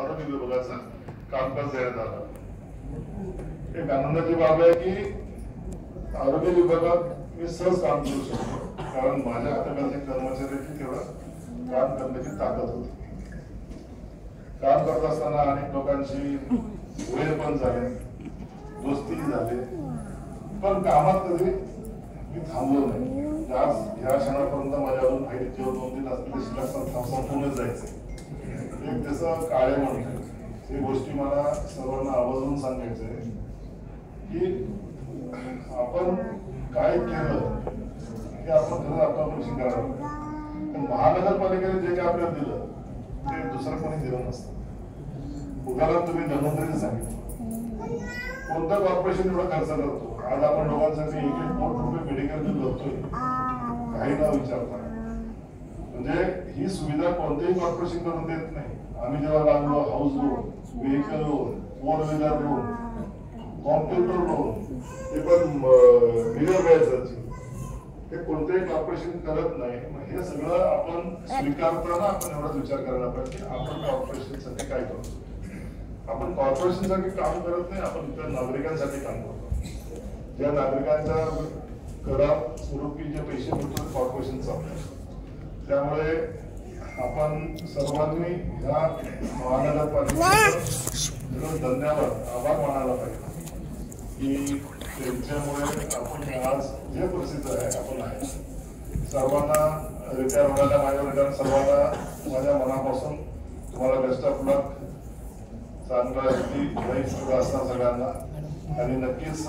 आरोग्य विभागाचं कामकाज देण्यात आलं एक आनंदाची बाब आहे की आरोग्य विभागात मी सहज काम करू शकतो. कारण माझ्या हाताखालचे कर्मचाऱ्यांची कर्मचारी काम करण्याची ताकद होती. काम करत असताना अनेक लोकांची वैर पण झाले दोस्ती झाले. पण कामात कधी मी थांबलो नाही. आज ह्या क्षणापर्यंत माझ्या अजून काही जेव्हा दोन तीन असलेले शिल्लक संपूर्ण जायचं एक त्याचं काळे म्हणतो ही गोष्टी मला सर्वांना आवर्जून सांगायचं आहे की आपण काय केलं हे आपण खरं आत्मपरीक्षण करावं पण महानगरपालिकेने जे काय आपल्याला दिलं ते दुसरं कोणी दिलं नसतं. उदाहरण तुम्ही धन्वंतरीचं सांगितलं. कोणतं कॉर्पोरेशन एवढा खर्च करतो? आज आपण लोकांसाठी एक एक कोटी बघतोय काही ना विचारता म्हणजे ही सुविधा कोणत्याही कॉर्पोरेशन करून देत नाही. आम्ही जेव्हा लागलो house loan vehicle loan four wheeler loan computer loan ते पण बिगर व्याजाचे हे कोणतेही कॉर्पोरेशन करत नाही. मग हे सगळं आपण स्वीकारताना आपण एवढाच विचार करायला पाहिजे. आपण कॉर्पोरेशनसाठी काय करतो? आपण कॉर्पोरेशनसाठी काम करत नाही आपण इतर नागरिकांसाठी काम करतो. ज्या नागरिकांच्या करा स्वरूपी जे पैसे मिळतो कॉर्पोरेशन चालतं त्यामुळे आपण सर्वांनी ह्या महानगरपालिकेचं धन्यवाद आभार मानायला पाहिजे. की त्यांच्यामुळे आपण आज जे परिस्थिती आहे आपण आहे. सर्वांना रिटायर होणाऱ्या माझ्या रिटायर सर्वांना माझ्या मनापासून तुम्हाला बेस्ट ऑफ लक चांगला असणार सगळ्यांना. आणि नक्कीच